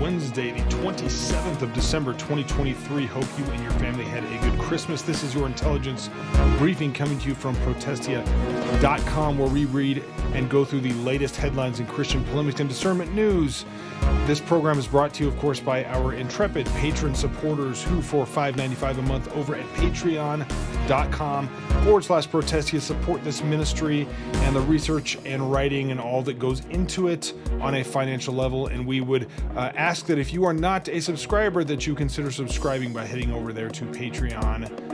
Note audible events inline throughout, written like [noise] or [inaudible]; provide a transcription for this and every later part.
Wednesday, the 27th of December 2023. Hope you and your family had a good Christmas. This is your intelligence briefing coming to you from Protestia.com, where we read and go through the latest headlines in Christian polemic and discernment news. This program is brought to you, of course, by our intrepid patron supporters who, for $5.95 a month over at patreon.com forward slash protestia, support this ministry and the research and writing and all that goes into it on a financial level. And we would uh, ask that if you are not a subscriber, that you consider subscribing by heading over there to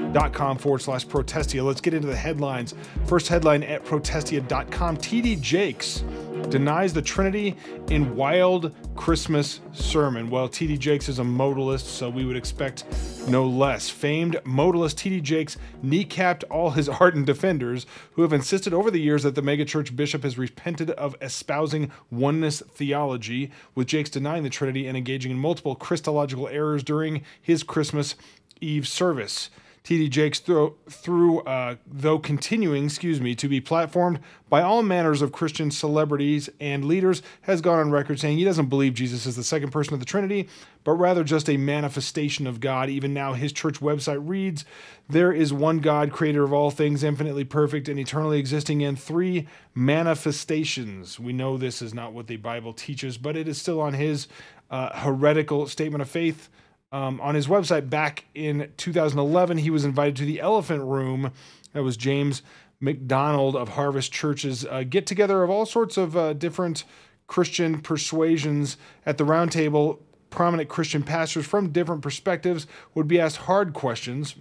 patreon.com forward slash protestia. Let's get into the headlines. First headline at protestia.com TD Jakes denies the Trinity in wild Christmas sermon. Well, TD Jakes is a modalist, so we would expect no less. Famed modalist TD Jakes kneecapped all his [laughs] ardent defenders who have insisted over the years that the megachurch bishop has repented of espousing oneness theology, with Jakes denying the Trinity and engaging in multiple Christological errors during his Christmas Eve service. TD Jakes, through, through uh, though continuing, excuse me, to be platformed by all manners of Christian celebrities and leaders, has gone on record saying he doesn't believe Jesus is the second person of the Trinity, but rather just a manifestation of God. Even now, his church website reads, "There is one God, creator of all things, infinitely perfect and eternally existing in three manifestations." We know this is not what the Bible teaches, but it is still on his uh, heretical statement of faith um, on his website back in 2011, he was invited to the Elephant Room. That was James MacDonald of Harvest Church's uh, get together of all sorts of uh, different Christian persuasions at the roundtable. Prominent Christian pastors from different perspectives would be asked hard questions.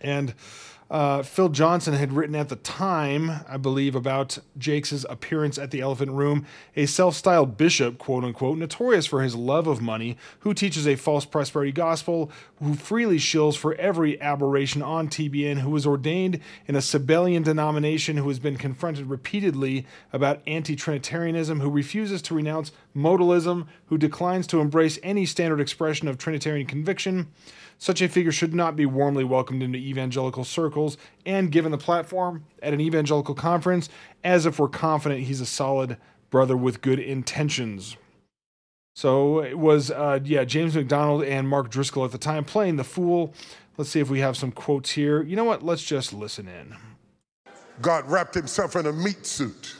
And uh, Phil Johnson had written at the time, I believe, about Jakes' appearance at the Elephant Room, a self styled bishop, quote unquote, notorious for his love of money, who teaches a false prosperity gospel, who freely shills for every aberration on TBN, who was ordained in a Sabellian denomination, who has been confronted repeatedly about anti Trinitarianism, who refuses to renounce modalism, who declines to embrace any standard expression of Trinitarian conviction. Such a figure should not be warmly welcomed into evangelical circles and given the platform at an evangelical conference as if we're confident he's a solid brother with good intentions. So it was, uh, yeah, James MacDonald and Mark Driscoll at the time playing the fool. Let's see if we have some quotes here. You know what? Let's just listen in. God wrapped himself in a meat suit.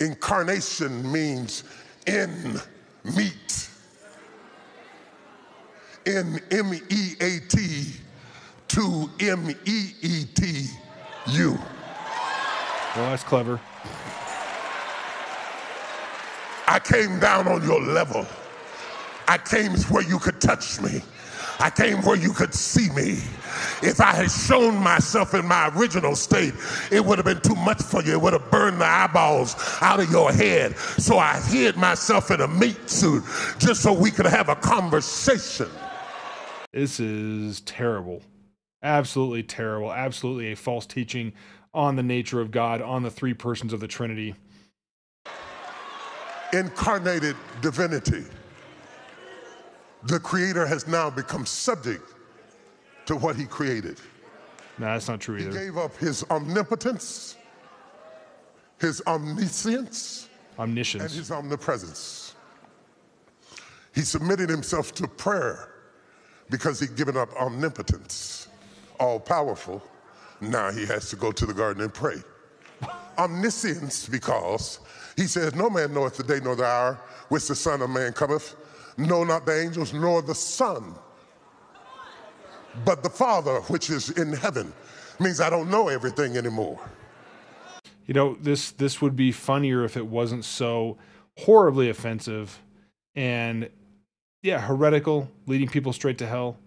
Incarnation means in meat. N M E A T to M E E T U. Well, that's clever. I came down on your level. I came where you could touch me. I came where you could see me. If I had shown myself in my original state, it would have been too much for you. It would have burned the eyeballs out of your head. So I hid myself in a meat suit just so we could have a conversation. This is terrible. Absolutely terrible. Absolutely a false teaching on the nature of God, on the three persons of the Trinity. Incarnated divinity. The Creator has now become subject to what He created. No, that's not true either. He gave up His omnipotence, His omniscience, omniscience, and His omnipresence. He submitted Himself to prayer because he'd given up omnipotence, all powerful. Now he has to go to the garden and pray. Omniscience, because he says, No man knoweth the day nor the hour which the Son of Man cometh, no, not the angels, nor the Son, but the Father which is in heaven. Means I don't know everything anymore. You know, this this would be funnier if it wasn't so horribly offensive and yeah, heretical, leading people straight to hell.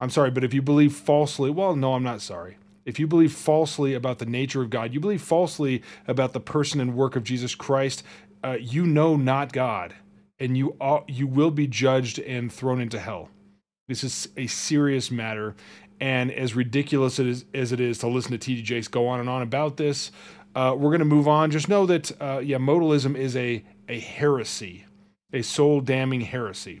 I'm sorry, but if you believe falsely, well, no, I'm not sorry. If you believe falsely about the nature of God, you believe falsely about the person and work of Jesus Christ, uh, you know not God, and you are, you will be judged and thrown into hell. This is a serious matter, and as ridiculous as it is to listen to TD Jakes go on and on about this, uh, we're going to move on. Just know that uh, yeah, modalism is a a heresy a soul damning heresy.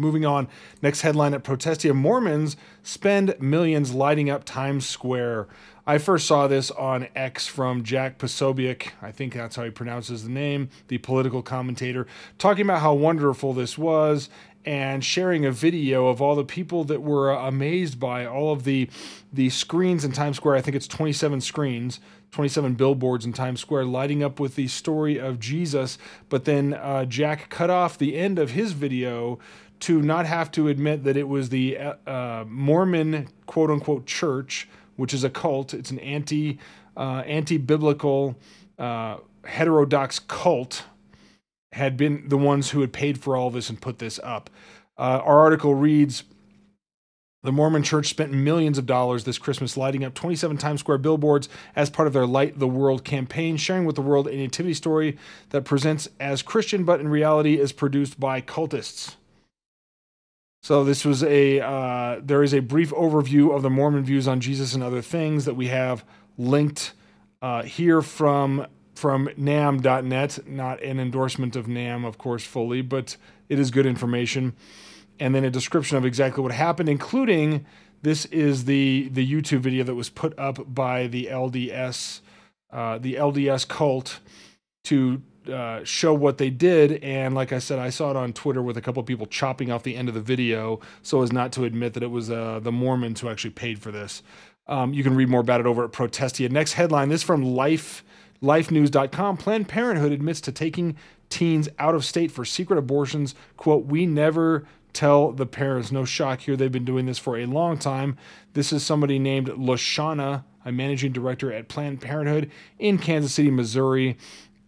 Moving on, next headline at Protestia Mormons spend millions lighting up Times Square. I first saw this on X from Jack Posobiec. I think that's how he pronounces the name, the political commentator, talking about how wonderful this was and sharing a video of all the people that were amazed by all of the the screens in Times Square. I think it's 27 screens, 27 billboards in Times Square lighting up with the story of Jesus. But then uh, Jack cut off the end of his video to not have to admit that it was the uh, uh Mormon quote unquote church, which is a cult. It's an anti uh, anti biblical uh, heterodox cult had been the ones who had paid for all this and put this up. Uh, our article reads The Mormon Church spent millions of dollars this Christmas lighting up 27 Times Square billboards as part of their Light the World campaign, sharing with the world a nativity story that presents as Christian but in reality is produced by cultists. So this was a uh, there is a brief overview of the Mormon views on Jesus and other things that we have linked uh, here from from nam.net, not an endorsement of NAM, of course, fully, but it is good information. And then a description of exactly what happened, including this is the the YouTube video that was put up by the LDS uh, the LDS cult to uh, show what they did. And like I said, I saw it on Twitter with a couple of people chopping off the end of the video so as not to admit that it was uh, the Mormons who actually paid for this. Um, you can read more about it over at Protestia. Next headline this from Life LifeNews.com, Planned Parenthood admits to taking teens out of state for secret abortions. Quote, we never tell the parents. No shock here. They've been doing this for a long time. This is somebody named Lashana, a managing director at Planned Parenthood in Kansas City, Missouri.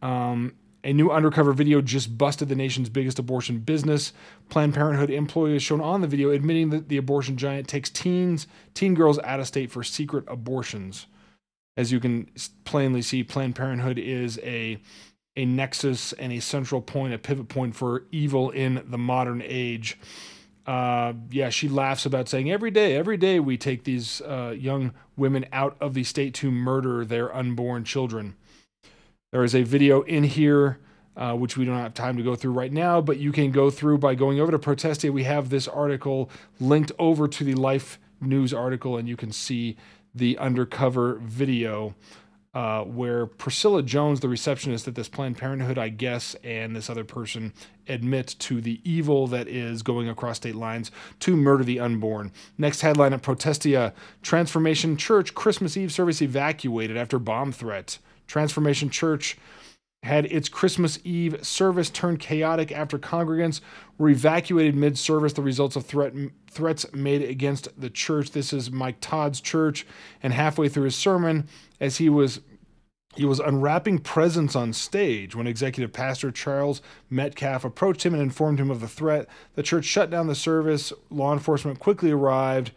Um, a new undercover video just busted the nation's biggest abortion business. Planned Parenthood employee is shown on the video admitting that the abortion giant takes teens, teen girls out of state for secret abortions as you can plainly see, Planned Parenthood is a a nexus and a central point, a pivot point for evil in the modern age. Uh, yeah, she laughs about saying every day, every day we take these uh, young women out of the state to murder their unborn children. There is a video in here. Uh, which we don't have time to go through right now, but you can go through by going over to Protestia. We have this article linked over to the Life News article, and you can see the undercover video uh, where Priscilla Jones, the receptionist at this Planned Parenthood, I guess, and this other person admit to the evil that is going across state lines to murder the unborn. Next headline at Protestia Transformation Church Christmas Eve service evacuated after bomb threat. Transformation Church had its Christmas Eve service turned chaotic after congregants were evacuated mid service, the results of threat, threats made against the church. This is Mike Todd's church, and halfway through his sermon, as he was he was unwrapping presents on stage when executive pastor Charles Metcalf approached him and informed him of the threat. The church shut down the service. Law enforcement quickly arrived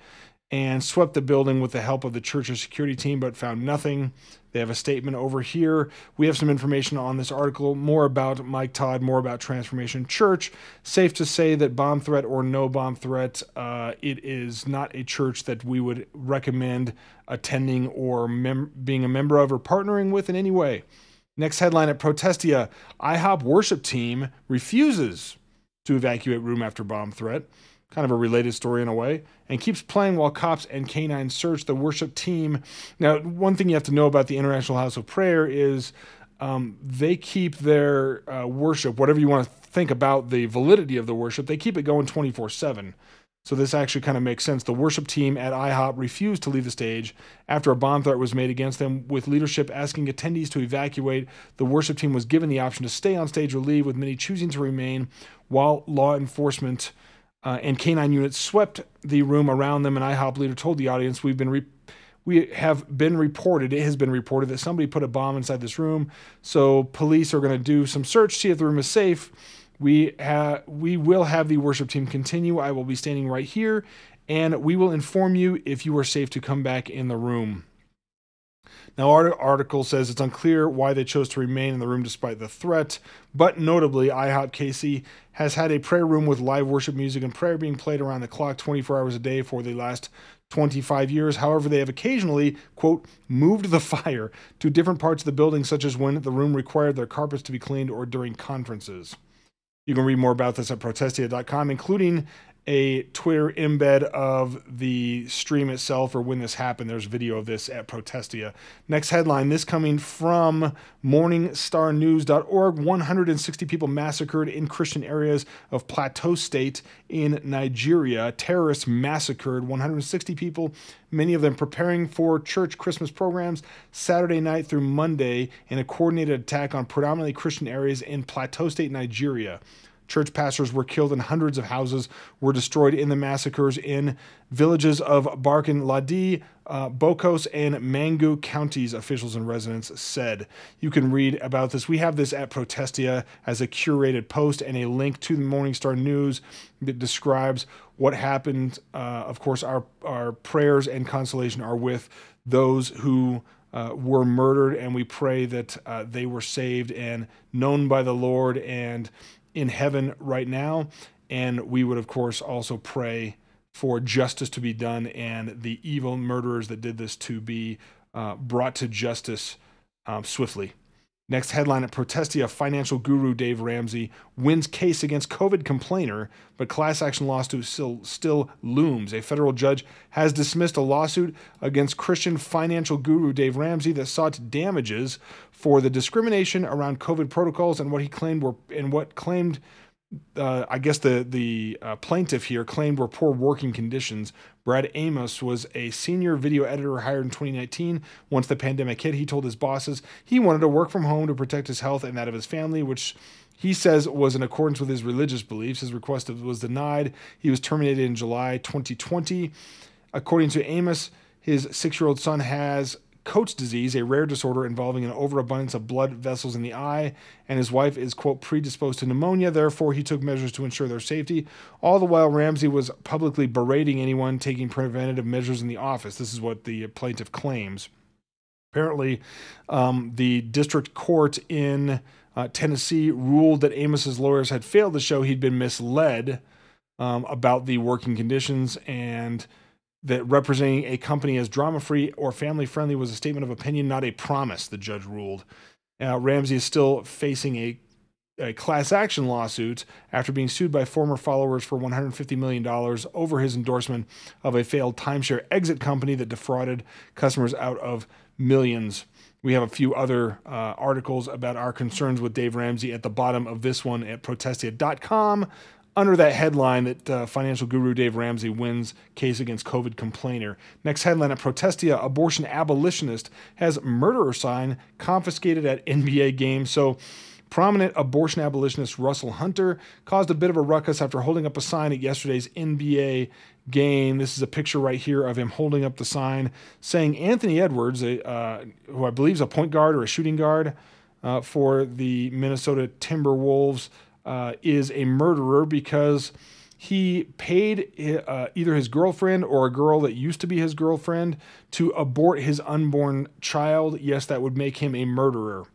and swept the building with the help of the church's security team, but found nothing. They have a statement over here. We have some information on this article, more about Mike Todd, more about Transformation Church. Safe to say that bomb threat or no bomb threat, uh, it is not a church that we would recommend attending or mem- being a member of or partnering with in any way. Next headline at Protestia IHOP worship team refuses to evacuate room after bomb threat kind of a related story in a way, and keeps playing while cops and canines search the worship team. Now, one thing you have to know about the International House of Prayer is um, they keep their uh, worship, whatever you want to think about the validity of the worship, they keep it going 24 7. So this actually kind of makes sense. The worship team at IHOP refused to leave the stage after a bomb threat was made against them, with leadership asking attendees to evacuate. The worship team was given the option to stay on stage or leave, with many choosing to remain, while law enforcement uh, and canine units swept the room around them. And IHOP leader told the audience, "We've been re- we have been reported. It has been reported that somebody put a bomb inside this room. So police are going to do some search, see if the room is safe. We ha- we will have the worship team continue. I will be standing right here, and we will inform you if you are safe to come back in the room." Now, our article says it's unclear why they chose to remain in the room despite the threat, but notably, IHOP KC has had a prayer room with live worship music and prayer being played around the clock 24 hours a day for the last 25 years. However, they have occasionally, quote, moved the [laughs] fire to different parts of the building, such as when the room required their carpets to be cleaned or during conferences. You can read more about this at protestia.com, including a Twitter embed of the stream itself or when this happened. There's video of this at Protestia. Next headline this coming from MorningstarNews.org 160 people massacred in Christian areas of Plateau State in Nigeria. Terrorists massacred 160 people, many of them preparing for church Christmas programs Saturday night through Monday in a coordinated attack on predominantly Christian areas in Plateau State, Nigeria. Church pastors were killed and hundreds of houses were destroyed in the massacres in villages of Barkin Ladi, uh, Bokkos, and Mangu counties, officials and residents said. You can read about this. We have this at Protestia as a curated post and a link to the Morning Star News that describes what happened. Uh, of course, our, our prayers and consolation are with those who. Uh, were murdered, and we pray that uh, they were saved and known by the Lord and in heaven right now. And we would, of course, also pray for justice to be done and the evil murderers that did this to be uh, brought to justice um, swiftly. Next headline at Protestia financial guru Dave Ramsey wins case against COVID complainer, but class action lawsuit still, still looms. A federal judge has dismissed a lawsuit against Christian financial guru Dave Ramsey that sought damages for the discrimination around COVID protocols and what he claimed were and what claimed uh, I guess the the uh, plaintiff here claimed were poor working conditions. Brad Amos was a senior video editor hired in 2019. Once the pandemic hit, he told his bosses he wanted to work from home to protect his health and that of his family, which he says was in accordance with his religious beliefs. His request was denied. He was terminated in July 2020. According to Amos, his six-year-old son has Coats disease, a rare disorder involving an overabundance of blood vessels in the eye, and his wife is, quote, predisposed to pneumonia. Therefore, he took measures to ensure their safety. All the while, Ramsey was publicly berating anyone taking preventative measures in the office. This is what the plaintiff claims. Apparently, um, the district court in uh, Tennessee ruled that Amos's lawyers had failed to show he'd been misled um, about the working conditions and that representing a company as drama free or family friendly was a statement of opinion, not a promise, the judge ruled. Uh, Ramsey is still facing a, a class action lawsuit after being sued by former followers for $150 million over his endorsement of a failed timeshare exit company that defrauded customers out of millions. We have a few other uh, articles about our concerns with Dave Ramsey at the bottom of this one at protestia.com under that headline that uh, financial guru Dave Ramsey wins case against COVID complainer. Next headline at Protestia abortion abolitionist has murderer sign confiscated at NBA game. So, prominent abortion abolitionist Russell Hunter caused a bit of a ruckus after holding up a sign at yesterday's NBA game. This is a picture right here of him holding up the sign saying Anthony Edwards, a, uh, who I believe is a point guard or a shooting guard uh, for the Minnesota Timberwolves uh, is a murderer because he paid uh, either his girlfriend or a girl that used to be his girlfriend to abort his unborn child. Yes, that would make him a murderer.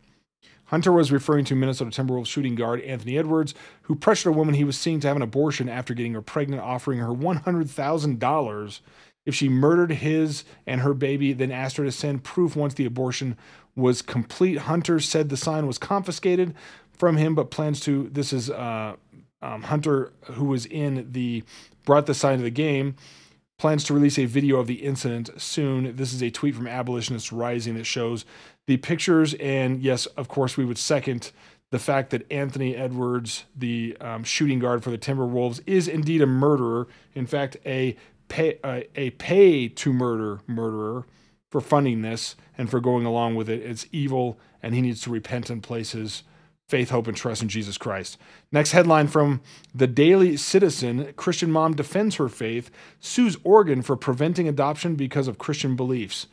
Hunter was referring to Minnesota Timberwolves shooting guard Anthony Edwards, who pressured a woman he was seeing to have an abortion after getting her pregnant, offering her $100,000 if she murdered his and her baby, then asked her to send proof once the abortion was complete. Hunter said the sign was confiscated, from him, but plans to. This is uh, um, Hunter, who was in the brought the sign to the game, plans to release a video of the incident soon. This is a tweet from Abolitionists Rising that shows the pictures, and yes, of course, we would second the fact that Anthony Edwards, the um, shooting guard for the Timberwolves, is indeed a murderer. In fact, a pay uh, a pay to murder murderer for funding this and for going along with it. It's evil, and he needs to repent in places faith, hope, and trust in Jesus Christ. Next headline from the Daily Citizen Christian mom defends her faith, sues Oregon for preventing adoption because of Christian beliefs.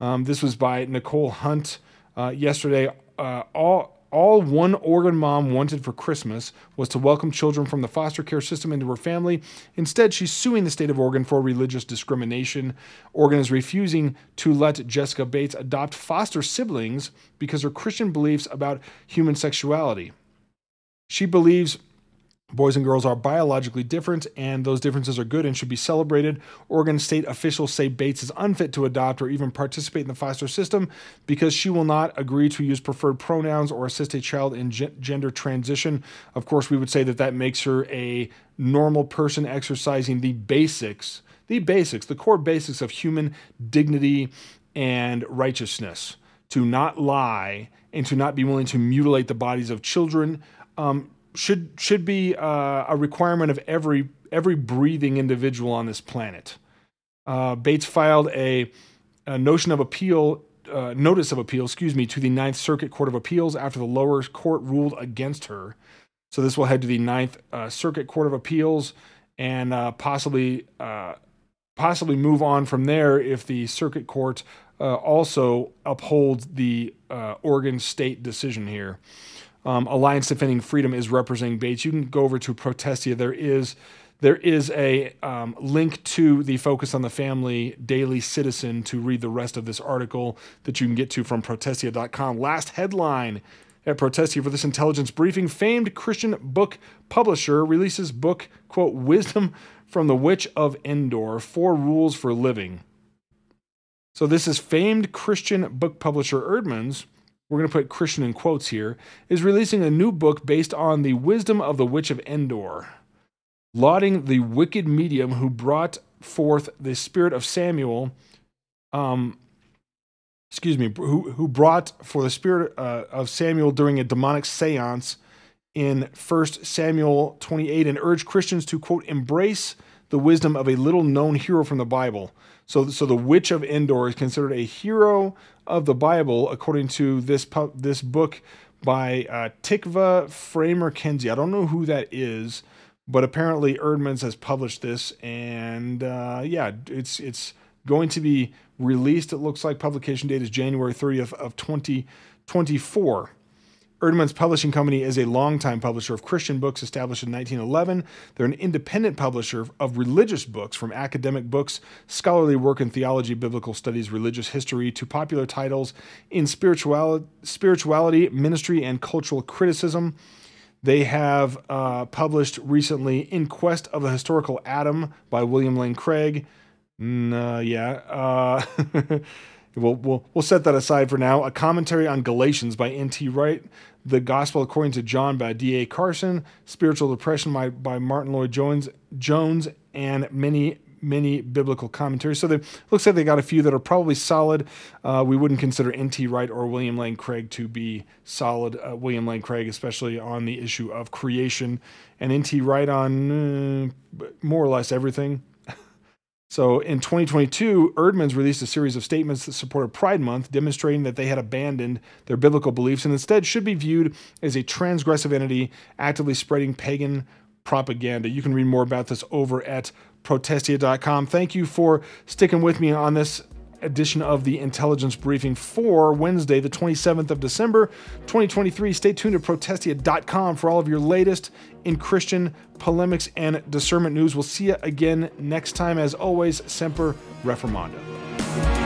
Um, this was by Nicole Hunt uh, yesterday. Uh, all all one Oregon mom wanted for Christmas was to welcome children from the foster care system into her family. Instead, she's suing the state of Oregon for religious discrimination. Oregon is refusing to let Jessica Bates adopt foster siblings because her Christian beliefs about human sexuality. She believes Boys and girls are biologically different, and those differences are good and should be celebrated. Oregon state officials say Bates is unfit to adopt or even participate in the foster system because she will not agree to use preferred pronouns or assist a child in gender transition. Of course, we would say that that makes her a normal person exercising the basics, the basics, the core basics of human dignity and righteousness to not lie and to not be willing to mutilate the bodies of children. Um, should should be uh, a requirement of every every breathing individual on this planet. Uh, Bates filed a, a, notion of appeal, uh, notice of appeal, excuse me, to the Ninth Circuit Court of Appeals after the lower court ruled against her. So this will head to the Ninth uh, Circuit Court of Appeals and uh, possibly uh, possibly move on from there if the Circuit Court also upholds the Oregon State decision here um, Alliance Defending Freedom is representing Bates. You can go over to Protestia. There is there is a um, link to the Focus on the Family Daily Citizen to read the rest of this article that you can get to from protestia.com. Last headline at Protestia for this intelligence briefing famed Christian book publisher releases book, quote, Wisdom from the Witch of Endor Four Rules for Living. So, this is famed Christian book publisher Eerdmans we're going to put Christian in quotes here, is releasing a new book based on the wisdom of the Witch of Endor, lauding the wicked medium who brought forth the spirit of Samuel, um, excuse me, who, who brought for the spirit uh, of Samuel during a demonic seance in 1 Samuel 28 and urge Christians to, quote, embrace the wisdom of a little known hero from the Bible. So, so the Witch of Endor is considered a hero of the Bible, according to this this book by uh, Tikva Framer Kenzie. I don't know who that is, but apparently Eerdmans has published this, and uh, yeah, it's it's going to be released. It looks like publication date is January 30th of 2024. Eerdmans Publishing Company is a longtime publisher of Christian books established in 1911. They're an independent publisher of religious books, from academic books, scholarly work in theology, biblical studies, religious history, to popular titles in spirituality, spirituality ministry, and cultural criticism. They have uh, published recently In Quest of the Historical Adam by William Lane Craig. Mm, uh, yeah. Uh, [laughs] we'll, we'll, we'll set that aside for now. A commentary on Galatians by N.T. Wright. The Gospel According to John by D.A. Carson, Spiritual Depression by, by Martyn Lloyd-Jones, Jones, and many many biblical commentaries. So it looks like they got a few that are probably solid. Uh, we wouldn't consider N.T. Wright or William Lane Craig to be solid. Uh, William Lane Craig, especially on the issue of creation, and N.T. Wright on uh, more or less everything. So in 2022, Eerdmans released a series of statements that supported Pride Month, demonstrating that they had abandoned their biblical beliefs and instead should be viewed as a transgressive entity actively spreading pagan propaganda. You can read more about this over at protestia.com. Thank you for sticking with me on this edition of the intelligence briefing for Wednesday, the 27th of December, 2023. Stay tuned to protestia.com for all of your latest in Christian polemics and discernment news. We'll see you again next time. As always, Semper Reformanda.